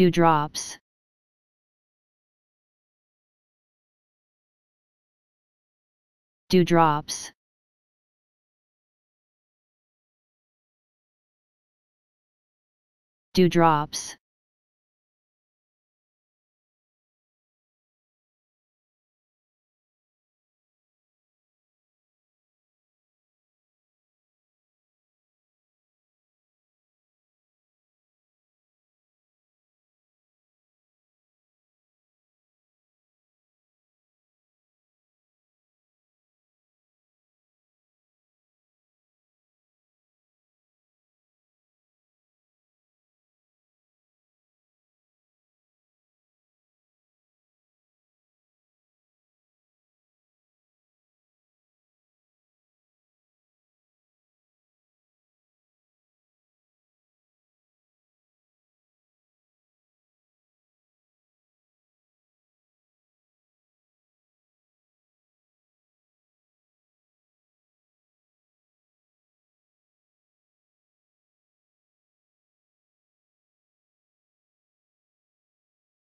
Dewdrops. Dewdrops. Dewdrops.